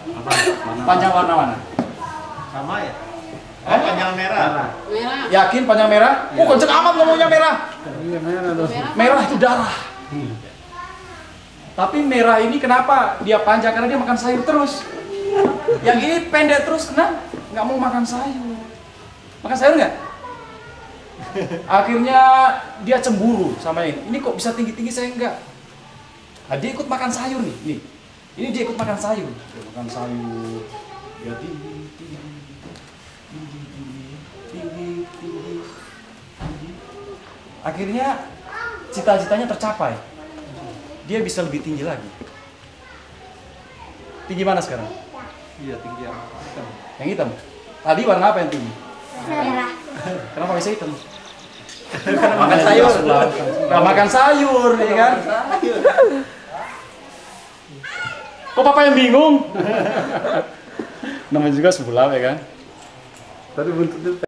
Apa? Mana? Panjang warna mana? Sama ya? Eh? Panjang merah. Merah. Yakin panjang merah? Oh, kenceng amat ngomongnya merah. Iya merah tuh. Merah. Merah itu darah. Hmm. Tapi merah ini kenapa dia panjang? Karena dia makan sayur terus. Yang ini pendek terus, kenapa? Nggak mau makan sayur. Makan sayur nggak? Akhirnya dia cemburu sama ini. Ini kok bisa tinggi-tinggi saya enggak? Nah, dia ikut makan sayur nih. Nih. Ini dia ikut makan sayur. Dia makan sayur. Dia tinggi, tinggi, tinggi, tinggi, tinggi, tinggi, tinggi. Akhirnya cita-citanya tercapai. Dia bisa lebih tinggi lagi. Tinggi mana sekarang? Iya, tinggi yang hitam. Yang hitam. Tadi warna apa yang tinggi? Merah. Kenapa bisa hitam? Karena makan sayur. Makan sayur, ya kan? Kok papa yang bingung? Namanya juga sebelah, ya kan? Tadi buntutnya